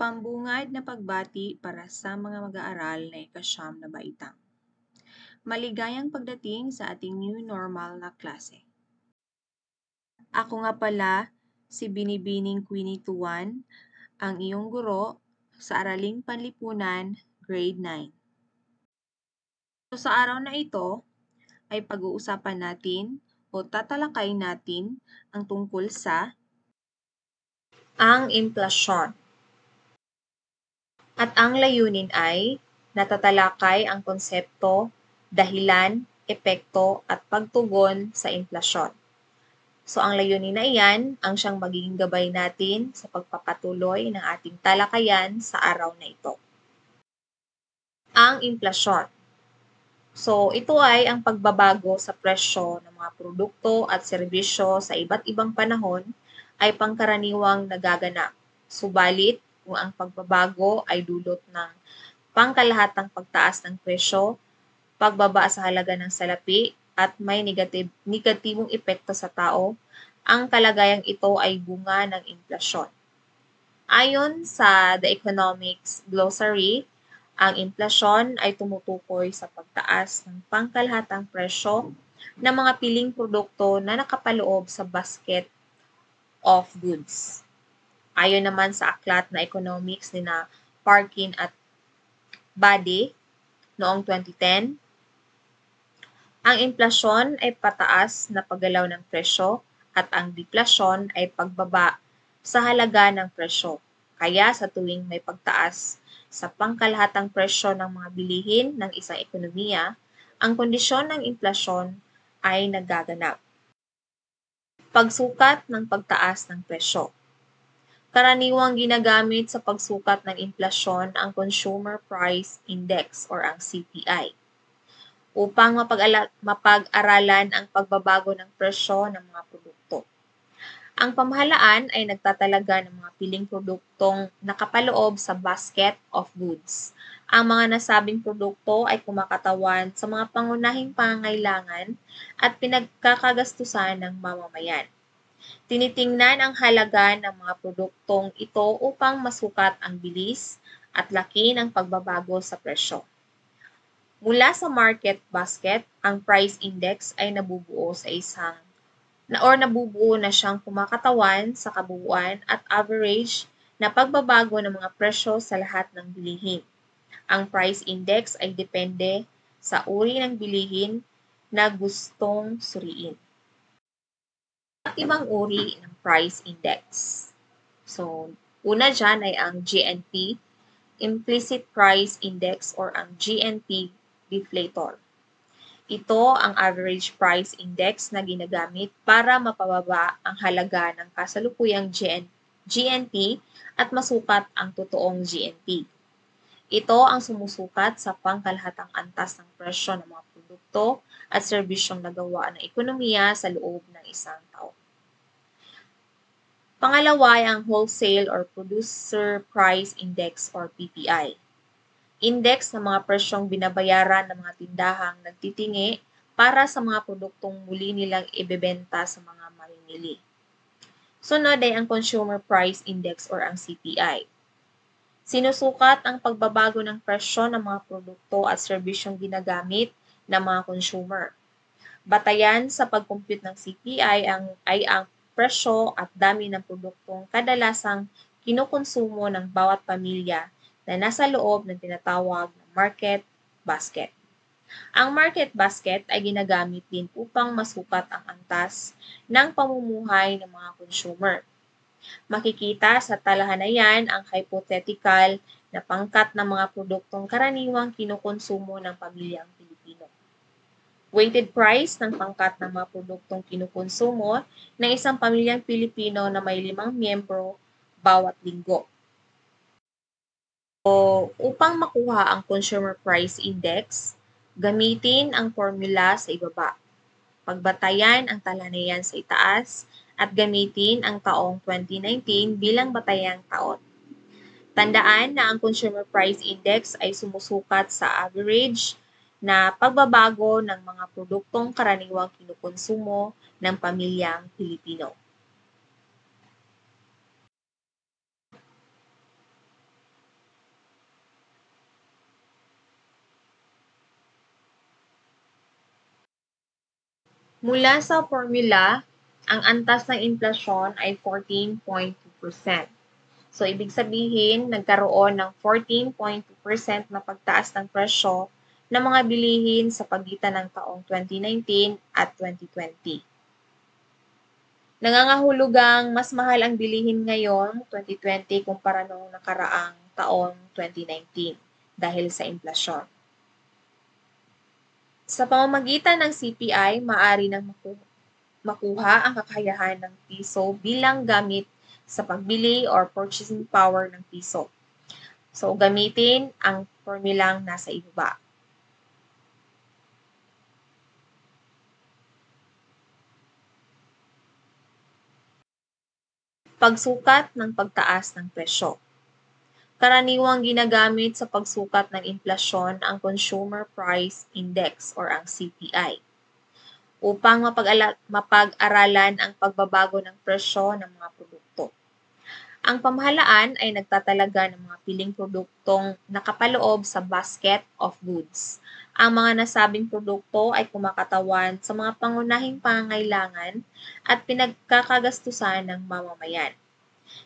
Pambungad na pagbati para sa mga mag-aaral na ikasyam na baitang. Maligayang pagdating sa ating new normal na klase. Ako nga pala si Binibining Queenie Tuan, ang iyong guro sa Araling Panlipunan, Grade 9. So, sa araw na ito ay pag-uusapan natin o tatalakay natin ang tungkol sa ang inflasyon. At ang layunin ay natatalakay ang konsepto, dahilan, epekto at pagtugon sa inflasyon. So ang layunin na iyan ang siyang magiging gabay natin sa pagpapatuloy ng ating talakayan sa araw na ito. Ang inflasyon. So ito ay ang pagbabago sa presyo ng mga produkto at serbisyo sa iba't ibang panahon ay pangkaraniwang nagaganap. Subalit, kung ang pagbabago ay dulot ng pangkalahatang pagtaas ng presyo, pagbaba sa halaga ng salapi, at may negative, negatibong epekto sa tao, ang kalagayang ito ay bunga ng inflasyon. Ayon sa The Economics Glossary, ang inflasyon ay tumutukoy sa pagtaas ng pangkalahatang presyo ng mga piling produkto na nakapaloob sa basket of goods. Ayon naman sa aklat na economics ni na Parkin at Bade noong 2010, ang inflasyon ay pataas na paggalaw ng presyo at ang deflasyon ay pagbaba sa halaga ng presyo. Kaya sa tuwing may pagtaas sa pangkalahatang presyo ng mga bilihin ng isang ekonomiya, ang kondisyon ng inflasyon ay nagaganap. Pagsukat ng pagtaas ng presyo. Karaniwang ginagamit sa pagsukat ng inflasyon ang Consumer Price Index or ang CPI upang mapag-aralan ang pagbabago ng presyo ng mga produkto. Ang pamahalaan ay nagtatalaga ng mga piling produktong nakapaloob sa basket of goods. Ang mga nasabing produkto ay kumakatawan sa mga pangunahing pangangailangan at pinagkakagastusan ng mamamayan. Tinitingnan ang halaga ng mga produktong ito upang masukat ang bilis at laki ng pagbabago sa presyo. Mula sa market basket, ang price index ay nabubuo sa isang na or nabubuo na siyang kumakatawan sa kabuuan at average na pagbabago ng mga presyo sa lahat ng bilihin. Ang price index ay depende sa uri ng bilihin na gustong suriin ibang uri ng price index. So, una dyan ay ang GNP, Implicit Price Index or ang GNP deflator. Ito ang average price index na ginagamit para mapababa ang halaga ng kasalukuyang GN GNP at masukat ang totoong GNP. Ito ang sumusukat sa pangkalahatang antas ng presyo ng mga produkto at serbisyong nagawa ng ekonomiya sa loob ng isang taon. Pangalawa ay ang Wholesale or Producer Price Index or PPI. Index ng mga presyong binabayaran ng mga tindahang nagtitingi para sa mga produktong muli nilang ibebenta sa mga mamimili. Sunod ay ang Consumer Price Index or ang CPI. Sinusukat ang pagbabago ng presyo ng mga produkto at serbisyong ginagamit ng mga consumer. Batayan sa pag-compute ng CPI ang, ay ang presyo at dami ng produktong kadalasang kinukonsumo ng bawat pamilya na nasa loob ng tinatawag na market basket. Ang market basket ay ginagamit din upang masukat ang antas ng pamumuhay ng mga consumer. Makikita sa talahanayan ang hypothetical na pangkat ng mga produktong karaniwang kinukonsumo ng pamilyang. Weighted price ng pangkat ng mga produktong kinukonsumo ng isang pamilyang Pilipino na may limang miyembro bawat linggo. So, upang makuha ang Consumer Price Index, gamitin ang formula sa ibaba. Pagbatayan ang talanayan sa itaas at gamitin ang taong 2019 bilang batayang taon. Tandaan na ang Consumer Price Index ay sumusukat sa average na pagbabago ng mga produktong karaniwang kinukonsumo ng pamilyang Pilipino. Mula sa formula, ang antas ng inflasyon ay 14.2%. So, ibig sabihin, nagkaroon ng 14.2% na pagtaas ng presyo ng mga bilihin sa pagitan ng taong 2019 at 2020. Nangangahulugang mas mahal ang bilihin ngayon, 2020, kumpara noong nakaraang taong 2019 dahil sa inflasyon. Sa pamamagitan ng CPI, maaari nang makuha ang kakayahan ng piso bilang gamit sa pagbili or purchasing power ng piso. So, gamitin ang formulang nasa ibaba. Pagsukat ng pagtaas ng presyo. Karaniwang ginagamit sa pagsukat ng inflasyon ang Consumer Price Index or ang CPI upang mapag-aralan ang pagbabago ng presyo ng mga produkto. Ang pamahalaan ay nagtatalaga ng mga piling produktong nakapaloob sa basket of goods. Ang mga nasabing produkto ay kumakatawan sa mga pangunahing pangangailangan at pinagkakagastusan ng mamamayan.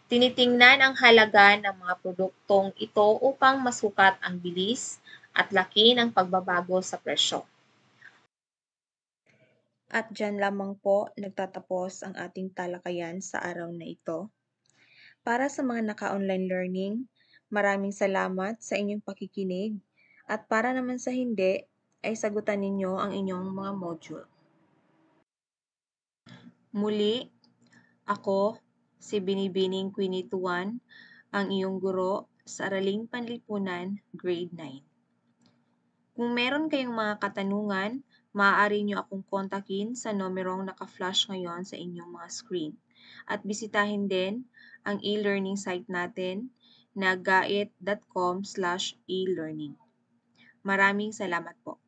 Tinitingnan ang halaga ng mga produktong ito upang masukat ang bilis at laki ng pagbabago sa presyo. At dyan lamang po nagtatapos ang ating talakayan sa araw na ito. Para sa mga naka-online learning, maraming salamat sa inyong pakikinig at para naman sa hindi, ay sagutan ninyo ang inyong mga module. Muli, ako, si Binibining Queenie Tuan, ang iyong guro sa Araling Panlipunan, Grade 9. Kung meron kayong mga katanungan, maaari nyo akong kontakin sa numerong naka-flash ngayon sa inyong mga screen. At bisitahin din ang e-learning site natin na gait.com e-learning. Maraming salamat po.